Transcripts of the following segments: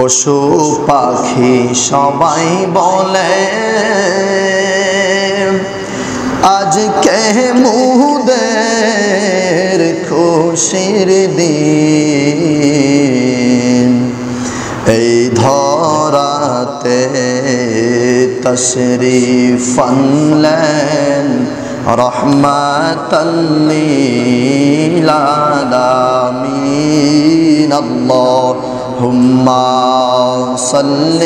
পশু পাখি সবাই বলে আজ কে মুদের খুশির দিন। এই ধরাতে তশরিফ আনলেন রহমাতাল্লিল আলামিন اللهم صل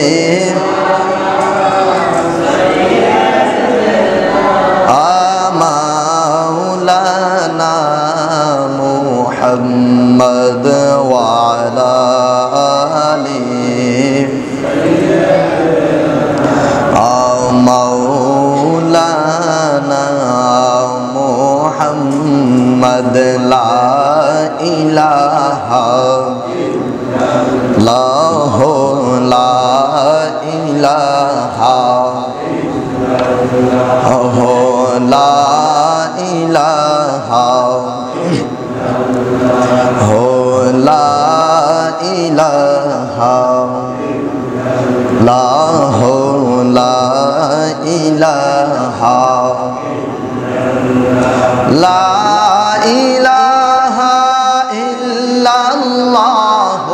محمد وعلى آله آه، مولانا محمد لا إله الله لا إله Oh, la ilaha Oh, la ilaha La ho la ilaha La ilaha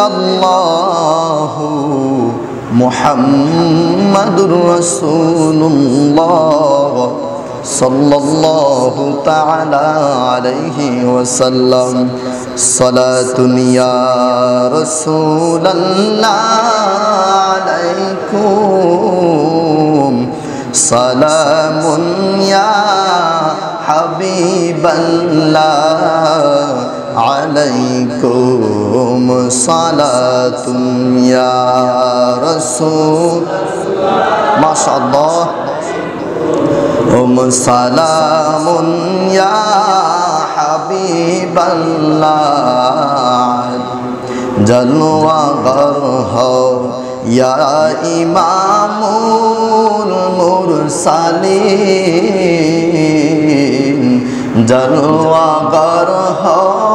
صلى الله محمد رسول الله صلى الله تعالى عليه وسلم. صلاة يا رسول الله عليكم. سلام يا حبيب الله. عليكم صلاة يا رسول ما شاء الله. أم سلام يا حبيب الله. ہو یا إمام المرسلین جلوہ گر ہو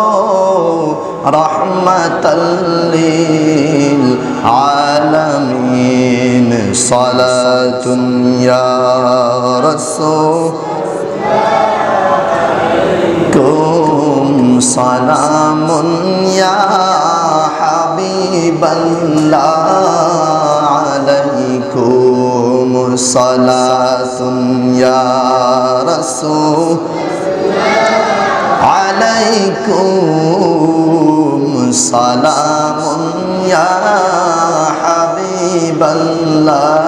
رحمة للعالمين. صلاة يا رسول كم سلام يا حبيب الله عليكم. صلاة يا رسول عليكم. বাল্লা